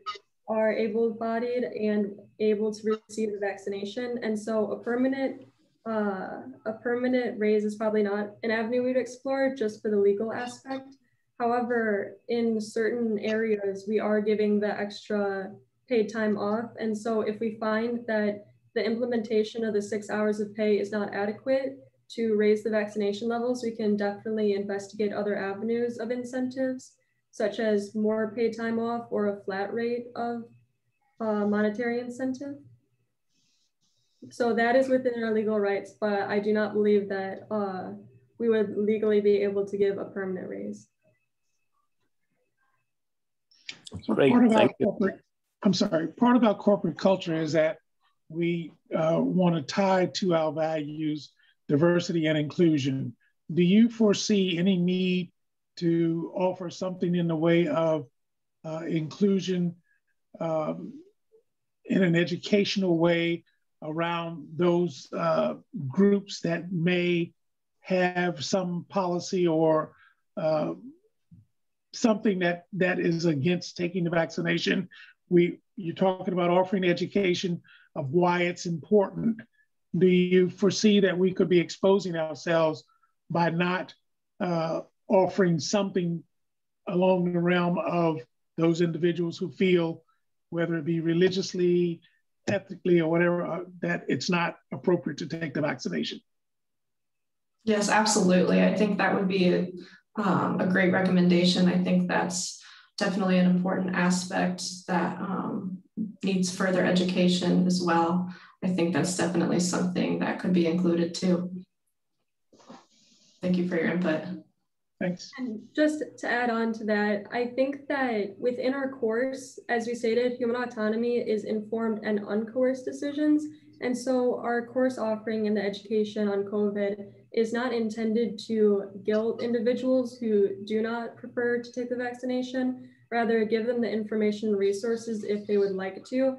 are able-bodied and able to receive the vaccination. And so a permanent uh, a permanent raise is probably not an avenue we'd explore just for the legal aspect. However, in certain areas, we are giving the extra paid time off. And so if we find that the implementation of the six hours of pay is not adequate to raise the vaccination levels, we can definitely investigate other avenues of incentives, such as more paid time off or a flat rate of uh, monetary incentive. So that is within our legal rights, but I do not believe that uh, we would legally be able to give a permanent raise. Great, thank you. I'm sorry, part of our corporate culture is that we uh, want to tie to our values diversity and inclusion. Do you foresee any need to offer something in the way of uh, inclusion um, in an educational way around those uh, groups that may have some policy or uh, something that that is against taking the vaccination. We you're talking about offering education of why it's important. Do you foresee that we could be exposing ourselves by not uh, offering something along the realm of those individuals who feel, whether it be religiously, ethically or whatever, uh, that it's not appropriate to take the vaccination. Yes, absolutely. I think that would be a, um, a great recommendation. I think that's definitely an important aspect that um, needs further education as well. I think that's definitely something that could be included too. Thank you for your input. Thanks. And just to add on to that, I think that within our course, as we stated, human autonomy is informed and uncoerced decisions. And so our course offering in the education on COVID is not intended to guilt individuals who do not prefer to take the vaccination, rather give them the information and resources if they would like to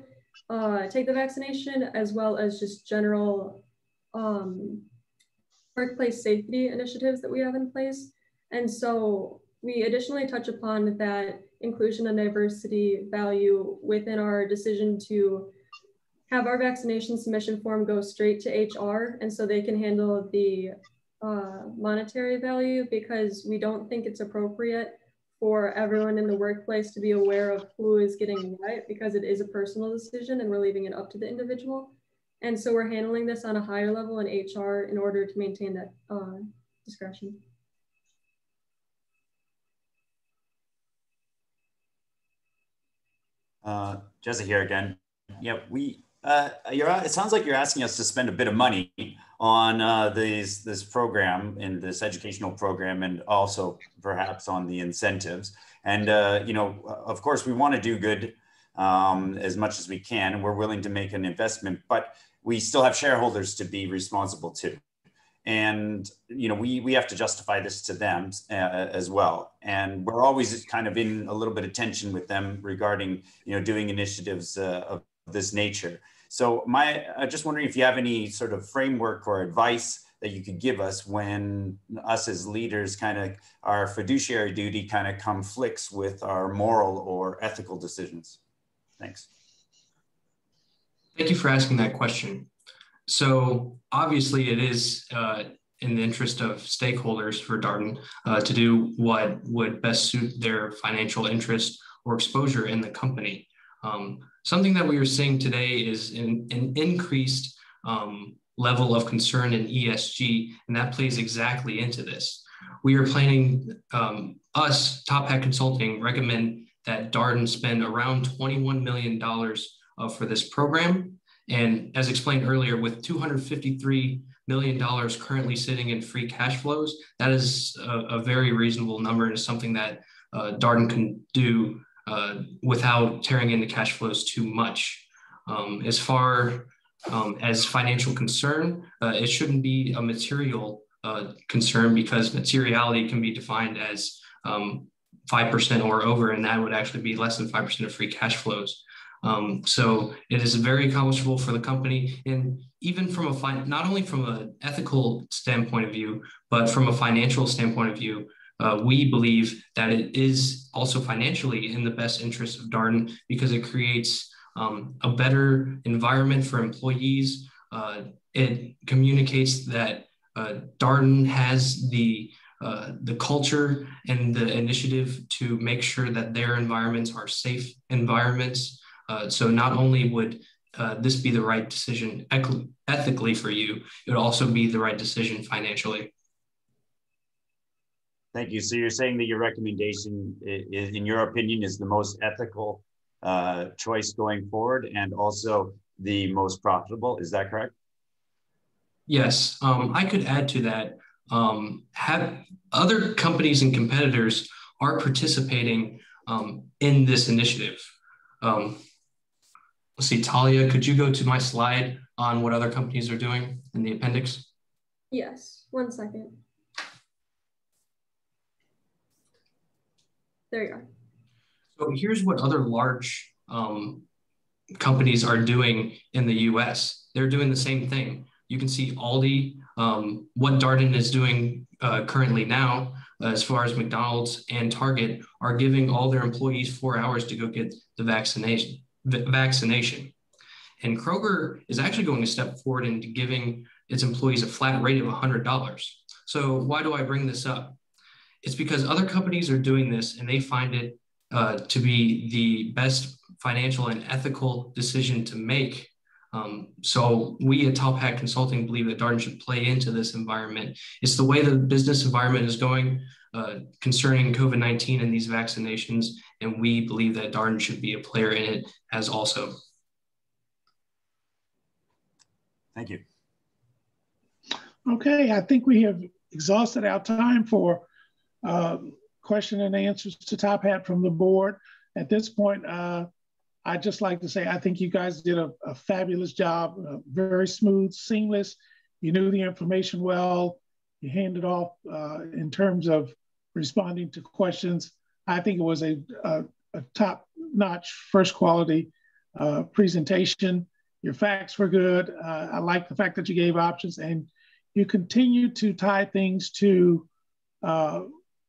uh, take the vaccination, as well as just general um, workplace safety initiatives that we have in place. And so we additionally touch upon that inclusion and diversity value within our decision to have our vaccination submission form go straight to HR. And so they can handle the uh, monetary value because we don't think it's appropriate for everyone in the workplace to be aware of who is getting what because it is a personal decision and we're leaving it up to the individual. And so we're handling this on a higher level in HR in order to maintain that uh, discretion. Uh, Jesse here again. Yeah, we. Uh, you're. It sounds like you're asking us to spend a bit of money on uh, these this program and this educational program, and also perhaps on the incentives. And uh, you know, of course, we want to do good um, as much as we can, and we're willing to make an investment, but we still have shareholders to be responsible to and you know we we have to justify this to them uh, as well. And we're always kind of in a little bit of tension with them regarding you know doing initiatives uh, of this nature. So my i'm just wondering if you have any sort of framework or advice that you could give us when us as leaders kind of our fiduciary duty kind of conflicts with our moral or ethical decisions? Thanks. Thank you for asking that question so obviously, it is uh, in the interest of stakeholders for Darden uh, to do what would best suit their financial interest or exposure in the company. Um, something that we are seeing today is an, increased um, level of concern in ESG, and that plays exactly into this. We are planning, um, us, Top Hat Consulting, recommend that Darden spend around $21 million uh, for this program and as explained earlier, with $253 million currently sitting in free cash flows, that is a, a very reasonable number and is something that uh, Darden can do uh, without tearing into cash flows too much. Um, as far um, as financial concern, uh, it shouldn't be a material uh, concern because materiality can be defined as um, 5% or over, and that would actually be less than 5% of free cash flows. Um, so it is very accomplishable for the company, and even from a not only from an ethical standpoint of view, but from a financial standpoint of view, uh, we believe that it is also financially in the best interest of Darden because it creates um, a better environment for employees. Uh, it communicates that uh, Darden has the uh, the culture and the initiative to make sure that their environments are safe environments. Uh, so not only would uh, this be the right decision ethically for you, it would also be the right decision financially. Thank you. So you're saying that your recommendation, is, in your opinion, is the most ethical uh, choice going forward and also the most profitable. Is that correct? Yes. Um, I could add to that. Um, have other companies and competitors are participating um, in this initiative. Um, let's see, Talia, could you go to my slide on what other companies are doing in the appendix? Yes, one second. There you are. So here's what other large um, companies are doing in the US. They're doing the same thing. You can see Aldi, um, what Darden is doing uh, currently now, uh, as far as McDonald's and Target, are giving all their employees four hours to go get the vaccination. Vaccination. And Kroger is actually going a step forward into giving its employees a flat rate of $100. So why do I bring this up? It's because other companies are doing this and they find it uh, to be the best financial and ethical decision to make. Um, so we at Top Hat Consulting believe that Darden should play into this environment. It's the way the business environment is going uh, concerning COVID-19 and these vaccinations, and we believe that Darden should be a player in it as also. Thank you. Okay, I think we have exhausted our time for uh, question and answers to Top Hat from the board. At this point, uh, I'd just like to say I think you guys did a, a fabulous job, uh, very smooth, seamless. You knew the information well. You handed off uh, in terms of responding to questions. I think it was a, a, a top-notch, first quality uh, presentation. Your facts were good. Uh, I like the fact that you gave options and you continue to tie things to uh,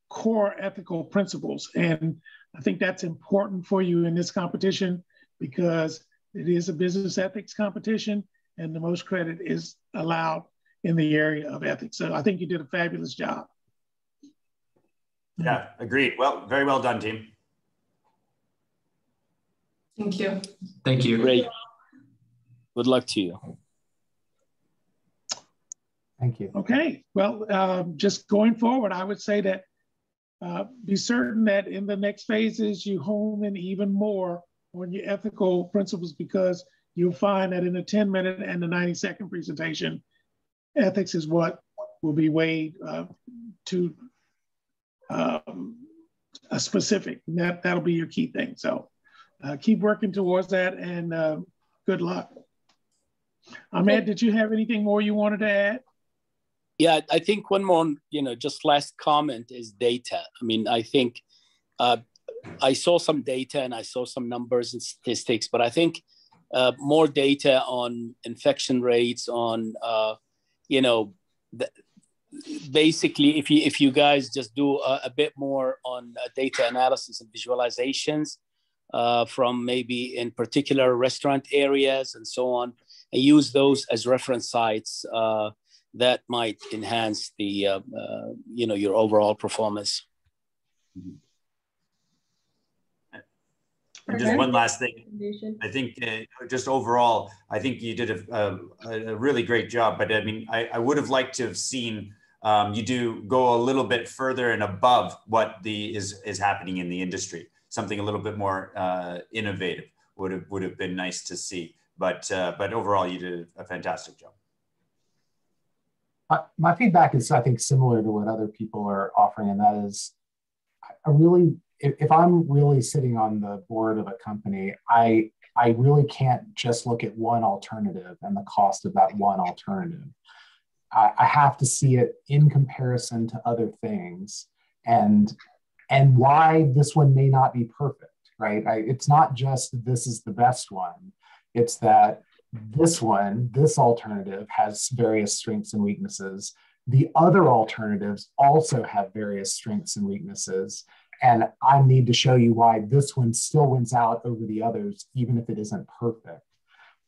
core ethical principles. And I think that's important for you in this competition because it is a business ethics competition and the most credit is allowed in the area of ethics. So I think you did a fabulous job. Yeah, agreed. Well, very well done, team. Thank you. Thank you. Great. Good luck to you. Thank you. Okay. Well, um, just going forward, I would say that uh, be certain that in the next phases, you hone in even more on your ethical principles because you'll find that in the 10 minute and the 90 second presentation, ethics is what will be weighed uh, to um, a specific. That, that'll be your key thing. So uh, keep working towards that and uh, good luck. Ahmed, did you have anything more you wanted to add? Yeah, I think one more, you know, just last comment is data. I mean, I think uh, I saw some data and I saw some numbers and statistics, but I think uh, more data on infection rates, on, uh, you know, basically, if you if you guys just do a, a bit more on uh, data analysis and visualizations uh, from maybe in particular restaurant areas and so on, and use those as reference sites uh, that might enhance the uh, uh, you know your overall performance. And just one last thing, I think uh, just overall, I think you did a, a, a, really great job. But I mean, I, I would have liked to have seen um, you do go a little bit further and above what the is is happening in the industry. Something a little bit more uh, innovative would have would have been nice to see. But uh, but overall, you did a fantastic job my, my feedback is, I think, similar to what other people are offering, and that is, I really, if, if I'm really sitting on the board of a company, I I really can't just look at one alternative and the cost of that one alternative. I, I have to see it in comparison to other things, and and why this one may not be perfect right? I, it's not just this is the best one, it's that this one, this alternative has various strengths and weaknesses. The other alternatives also have various strengths and weaknesses. And I need to show you why this one still wins out over the others, even if it isn't perfect.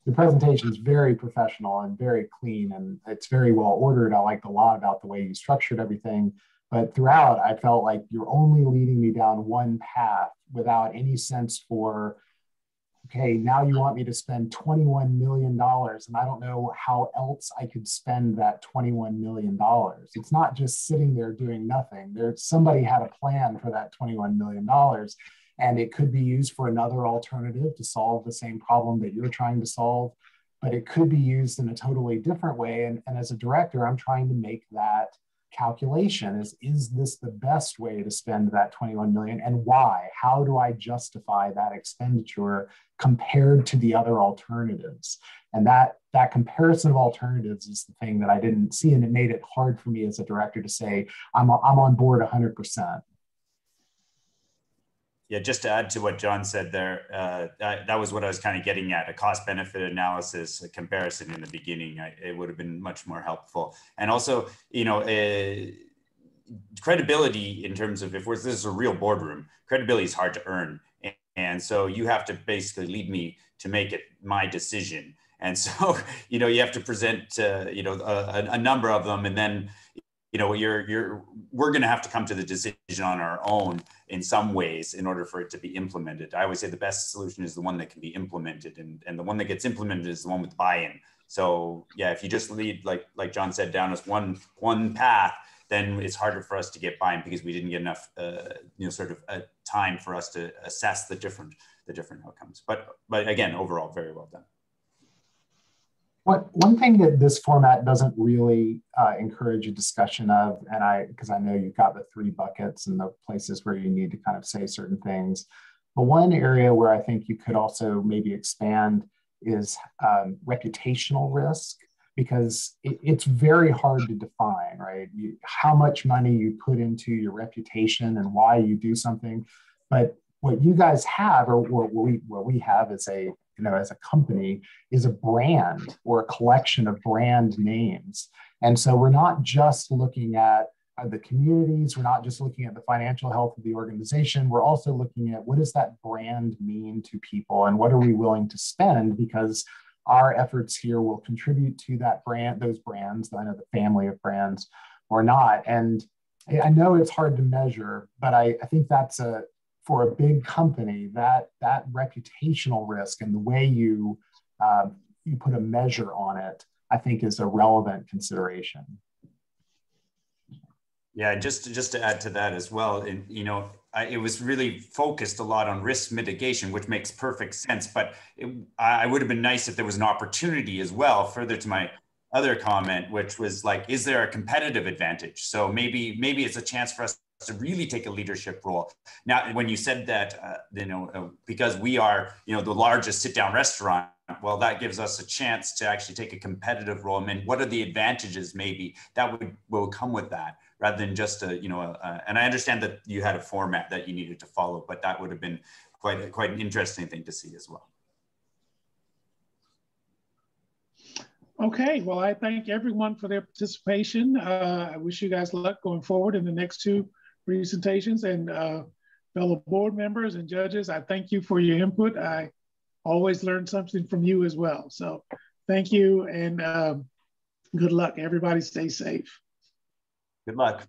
The presentation is very professional and very clean, and it's very well ordered. I liked a lot about the way you structured everything. But throughout, I felt like you're only leading me down one path without any sense for okay, now you want me to spend $21 million, and I don't know how else I could spend that $21 million. It's not just sitting there doing nothing. There, somebody had a plan for that $21 million, and it could be used for another alternative to solve the same problem that you're trying to solve, but it could be used in a totally different way. And, and as a director, I'm trying to make that calculation is is this the best way to spend that 21 million? And why? How do i justify that expenditure compared to the other alternatives? And that that comparison of alternatives is the thing that i didn't see and it made it hard for me as a director to say i'm, I'm on board 100% yeah, just to add to what John said there, uh, that, that, was what I was kind of getting at a cost benefit analysis, a comparison in the beginning. I, it would have been much more helpful. And also, you know, uh, credibility in terms of if this is a real boardroom, credibility is hard to earn. And, and so you have to basically lead me to make it my decision. And so, you know, you have to present, uh, you know, a, a number of them and then, you know you're you're we're going to have to come to the decision on our own in some ways in order for it to be implemented. I always say the best solution is the one that can be implemented and and the one that gets implemented is the one with buy-in. So yeah if you just lead like like john said down as one one path then it's harder for us to get buy-in because we didn't get enough uh, you know sort of a time for us to assess the different the different outcomes. But but again overall very well done what, one thing that this format doesn't really uh, encourage a discussion of, and I, because I know you've got the three buckets and the places where you need to kind of say certain things, but one area where I think you could also maybe expand is um, reputational risk, because it, it's very hard to define, right? You, how much money you put into your reputation and why you do something. But what you guys have, or what we, what we have is a you know, as a company is a brand or a collection of brand names. And so we're not just looking at uh, the communities, we're not just looking at the financial health of the organization, we're also looking at what does that brand mean to people and what are we willing to spend because our efforts here will contribute to that brand, those brands, I know the family of brands or not. And I know it's hard to measure, but I, I think that's a for a big company, that that reputational risk and the way you uh, you put a measure on it, I think, is a relevant consideration. Yeah, just just to add to that as well, and you know, I, it was really focused a lot on risk mitigation, which makes perfect sense. But it, I would have been nice if there was an opportunity as well, further to my other comment, which was like, is there a competitive advantage? So maybe maybe it's a chance for us to really take a leadership role. Now, when you said that, uh, you know, uh, because we are, you know, the largest sit-down restaurant, well, that gives us a chance to actually take a competitive role. I mean, what are the advantages maybe that would will come with that, rather than just a, you know, a, and I understand that you had a format that you needed to follow, but that would have been quite quite an interesting thing to see as well. Okay, well, I thank everyone for their participation. Uh, I wish you guys luck going forward in the next two presentations and uh, fellow board members and judges, I thank you for your input. I always learn something from you as well. So thank you and um, good luck. Everybody stay safe. Good luck.